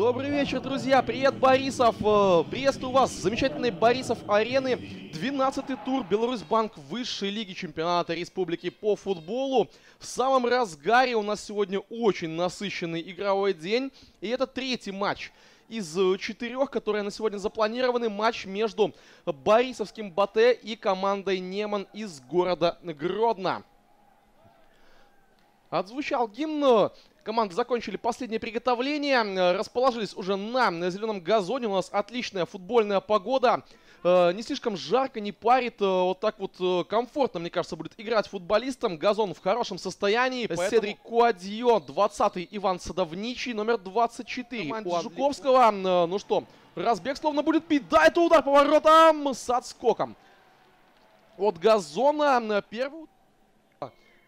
Добрый вечер, друзья! Привет, Борисов! Э, приветствую вас с замечательной Борисов арены. 12-й тур Беларусьбанк высшей лиги чемпионата республики по футболу. В самом разгаре у нас сегодня очень насыщенный игровой день. И это третий матч из четырех, которые на сегодня запланированы. Матч между Борисовским Батэ и командой Неман из города Гродно. Отзвучал гимн Команды закончили последнее приготовление, э, расположились уже на зеленом газоне. У нас отличная футбольная погода. Э, не слишком жарко, не парит. Э, вот так вот комфортно, мне кажется, будет играть футболистам. Газон в хорошем состоянии. Поэтому... Седрик Куадьо, 20-й Иван Садовничий, номер 24 у Жуковского. Ну что, разбег словно будет пить. Да, это удар по воротам с отскоком. От газона первый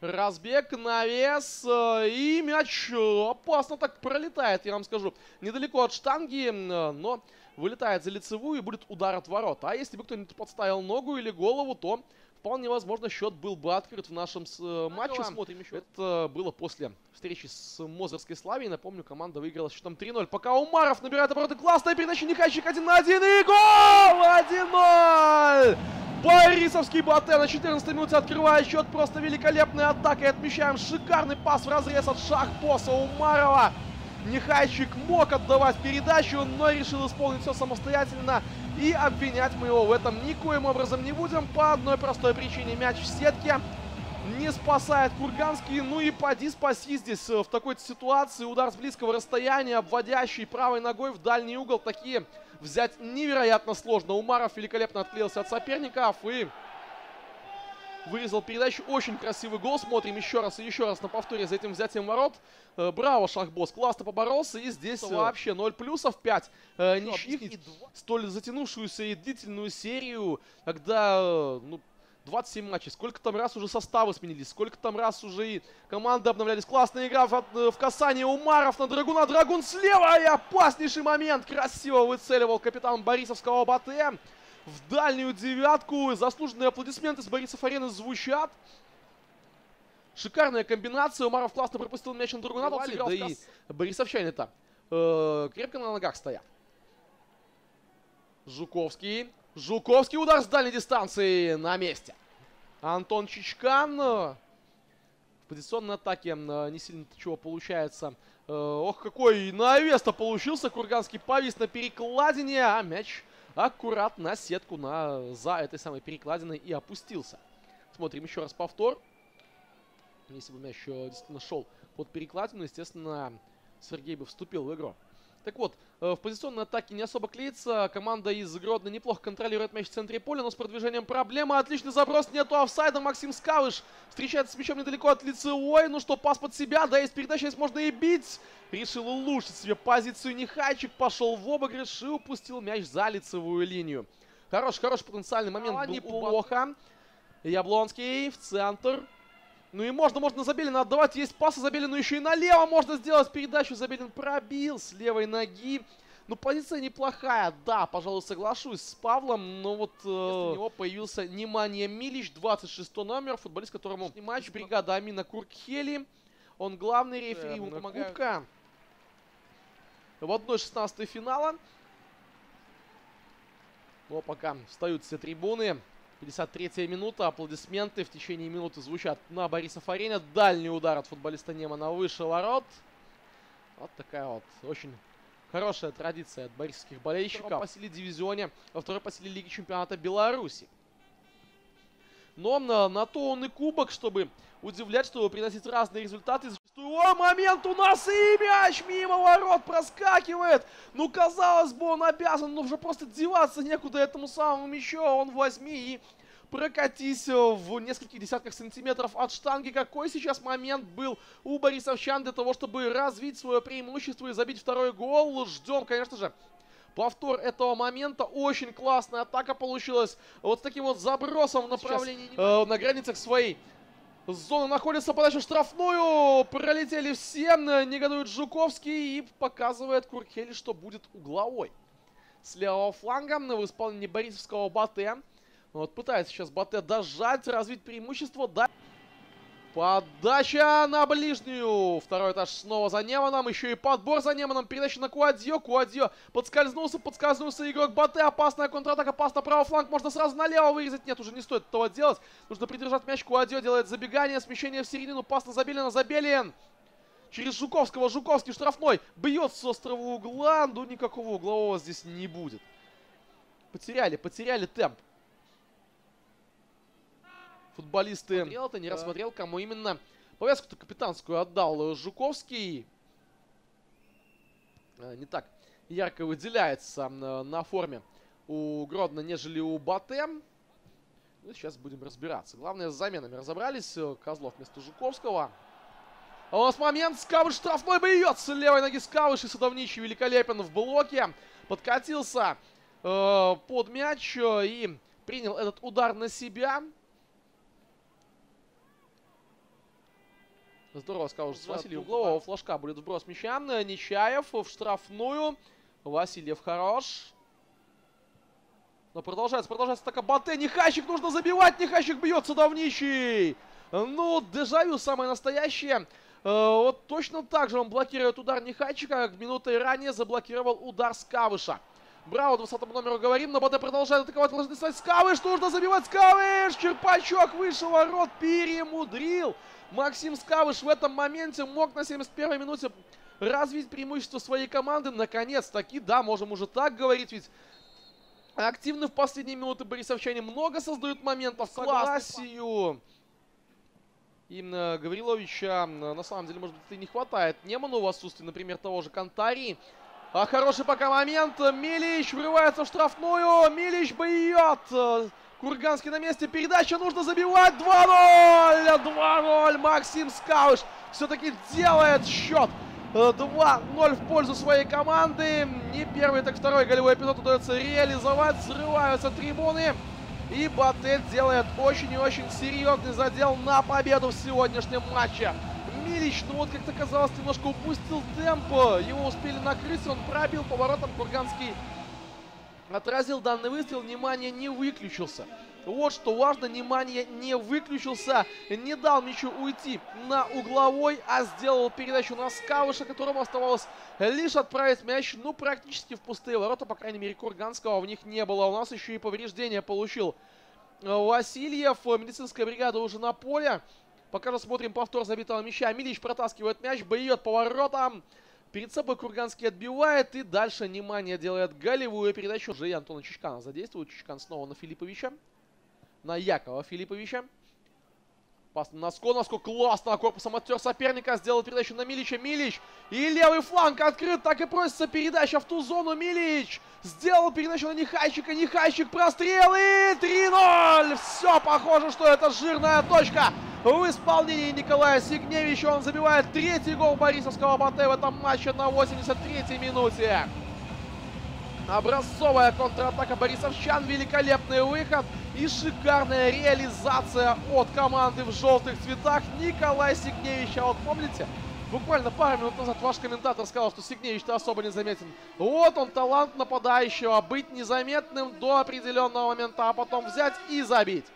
Разбег, навес э, и мяч э, опасно так пролетает, я вам скажу. Недалеко от штанги, э, но вылетает за лицевую и будет удар от ворот. А если бы кто-нибудь подставил ногу или голову, то вполне возможно счет был бы открыт в нашем матче. Смотрим еще. Это было после встречи с Мозырской Славией. Напомню, команда выиграла с счетом 3-0. Пока Умаров набирает обороты. Классная передача Нехайчик 1 на 1 и гол! 1-0! Борисовский Батэ на 14 минуте открывает счет. Просто великолепная атака. И отмечаем шикарный пас в разрез от шахпоса Умарова. Нехайчик мог отдавать передачу, но решил исполнить все самостоятельно. И обвинять мы его в этом никоим образом не будем. По одной простой причине. Мяч в сетке. Не спасает Курганский. Ну и поди спаси здесь э, в такой ситуации. Удар с близкого расстояния, обводящий правой ногой в дальний угол. Такие взять невероятно сложно. Умаров великолепно отклеился от соперников и вырезал передачу. Очень красивый гол. Смотрим еще раз и еще раз на повторе за этим взятием ворот. Э, браво, Шахбос. Классно поборолся. И здесь Что? вообще 0 плюсов, 5 э, ничьих. Столь затянувшуюся и длительную серию, когда э, ну, 27 матчей. Сколько там раз уже составы сменились, сколько там раз уже и команды обновлялись. Классная игра в, э, в касании Умаров на Драгуна. Драгун слева и опаснейший момент. Красиво выцеливал капитан Борисовского Батэ. В дальнюю девятку. Заслуженные аплодисменты с Борисов Арены звучат. Шикарная комбинация. Умаров классно пропустил мяч на Драгуна. Тот сыграл да и Борисовчане-то э, крепко на ногах стоят. Жуковский. Жуковский удар с дальней дистанции на месте. Антон Чичкан в позиционной атаке э, не сильно чего получается. Э, ох, какой навес-то получился. Курганский повис на перекладине, а мяч аккуратно на сетку на, за этой самой перекладиной и опустился. Смотрим еще раз повтор. Если бы мяч э, действительно шел под перекладину, естественно, Сергей бы вступил в игру. Так вот, э, в позиционной атаке не особо клеится. Команда из Гродно неплохо контролирует мяч в центре поля, но с продвижением проблема. Отличный заброс, нету офсайда. Максим Скавыш встречается с мячом недалеко от лицевой. Ну что, пас под себя, да, есть передача, здесь можно и бить. Решил улучшить себе позицию Нехайчик, пошел в обыгрыш и упустил мяч за лицевую линию. Хороший, хороший потенциальный момент а, был неплохо. Яблонский в центр. Ну и можно, можно Забелина отдавать. Есть пасы Забелину еще и налево можно сделать передачу. Забелин пробил с левой ноги. Ну, позиция неплохая, да, пожалуй, соглашусь с Павлом, но вот э, у него появился Немания Милич, 26 номер, футболист, которому матч бригада Амина Куркхели. Он главный рефери, ему помогает. Кубка. В 1-16 финала. Но пока встают все трибуны. 53-я минута, аплодисменты в течение минуты звучат на Борисов арене. Дальний удар от футболиста Немана выше ворот. Вот такая вот очень хорошая традиция от борисовских болельщиков. Во по дивизионе, во второй по Лиги Чемпионата Беларуси. Но на, на то он и кубок, чтобы удивлять, чтобы приносить разные результаты. О, момент у нас и мяч мимо ворот проскакивает. Ну, казалось бы, он обязан, но уже просто деваться некуда этому самому мячу. Он возьми и прокатись в нескольких десятках сантиметров от штанги. Какой сейчас момент был у борисовчан для того, чтобы развить свое преимущество и забить второй гол. Ждем, конечно же, Повтор этого момента. Очень классная атака получилась. Вот с таким вот забросом в направлении... Сейчас, э, на границах своей зоны находится подача штрафную. Пролетели все. Негодует Жуковский. И показывает Куркели, что будет угловой. С левого фланга в исполнении Борисовского Батэ. Вот пытается сейчас Батэ дожать, развить преимущество. Да. Подача на ближнюю. Второй этаж снова за Неманом. Еще и подбор за Неманом. Передача на Куадзио. Куадзио подскользнулся, подскользнулся игрок Батэ. Опасная контратака, опасно правый фланг. Можно сразу налево вырезать. Нет, уже не стоит этого делать. Нужно придержать мяч. Куадзио делает забегание, смещение в середину. Пас на Забелина. Забелин. Через Жуковского. Жуковский штрафной. Бьет с острого угла. Ну, никакого углового здесь не будет. Потеряли, потеряли темп футболисты. Смотрел это, не да. рассмотрел, кому именно повязку-то капитанскую отдал Жуковский. Э, не так ярко выделяется э, на форме у Гродно, нежели у Батэ. Ну, сейчас будем разбираться. Главное, с заменами разобрались. Э, Козлов вместо Жуковского. А у нас момент. Скавыш штрафной бьет с левой ноги Скавыш. И Садовничий великолепен в блоке. Подкатился э, под мяч и принял этот удар на себя. Здорово сказал с Василий Углового. Флажка будет вброс мяча. Нечаев в штрафную. Васильев хорош. Но продолжается, продолжается атака Батэ. Нехайчик нужно забивать. Нехайчик бьется давничий. Ну, дежавю самое настоящее. Э, вот точно так же он блокирует удар Нехайчика, как минутой ранее заблокировал удар Скавыша. Браво, 20 номеру говорим, но Батэ продолжает атаковать. Стать Скавыш, нужно забивать Скавыш. Черпачок вышел, ворот перемудрил. Максим Скавыш в этом моменте мог на 71-й минуте развить преимущество своей команды. Наконец-таки, да, можем уже так говорить, ведь активны в последние минуты борисовчане много создают моментов. Классию. Именно Гавриловича на самом деле, может быть, и не хватает. Неману в отсутствии, например, того же Кантари. А хороший пока момент. Милич врывается в штрафную. Милич бьет. Курганский на месте. Передача нужно забивать. 2-0. 2-0. Максим Скауш все-таки делает счет. 2-0 в пользу своей команды. Не первый, так второй голевой эпизод удается реализовать. Взрываются трибуны. И Батет делает очень и очень серьезный задел на победу в сегодняшнем матче. Милич, ну вот как-то казалось, немножко упустил темп. Его успели накрыть, он пробил поворотом Курганский отразил данный выстрел, внимание не выключился. Вот что важно, внимание не выключился, не дал мячу уйти на угловой, а сделал передачу на Скавыша, которому оставалось лишь отправить мяч, ну, практически в пустые ворота, по крайней мере, Курганского в них не было. У нас еще и повреждения получил Васильев, медицинская бригада уже на поле. Пока смотрим повтор забитого мяча. Милич протаскивает мяч, бьет поворотом. Перед собой Курганский отбивает. И дальше, внимание, делает голевую передачу. Уже и Антона Чичкана задействует. Чичкан снова на Филипповича. На Якова Филипповича. Пас на Носко. Классно корпусом оттер соперника. Сделал передачу на Милича. Милич. И левый фланг открыт. Так и просится передача в ту зону. Милич. Сделал передачу на Нехайчика. Нехайчик прострел. И 3-0. Все похоже, что это жирная точка в исполнении Николая Сигневича. Он забивает третий гол Борисовского Батэ в этом матче на 83-й минуте. Образцовая контратака борисовчан, великолепный выход и шикарная реализация от команды в желтых цветах Николая Сигневича. Вот помните, буквально пару минут назад ваш комментатор сказал, что Сигневич-то особо не заметен. Вот он, талант нападающего, быть незаметным до определенного момента, а потом взять и забить.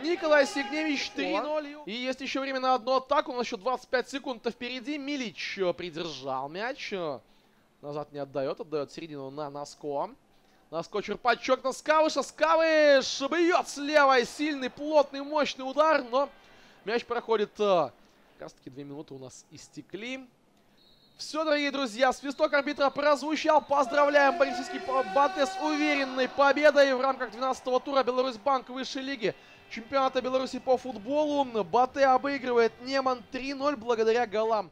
Николай Сигневич 3-0. И есть еще время на одну атаку. У нас еще 25 секунд-то впереди. Милич придержал мяч. Назад не отдает. Отдает середину на Носко. Носко черпачок на Скавыша. Скавыш бьет с левой. Сильный, плотный, мощный удар. Но мяч проходит. Э, как раз таки две минуты у нас истекли. Все, дорогие друзья, свисток арбитра прозвучал. Поздравляем Борисовский Батэ с уверенной победой в рамках 12-го тура Беларусь Банк высшей лиги чемпионата Беларуси по футболу. Батэ обыгрывает Неман 3-0 благодаря голам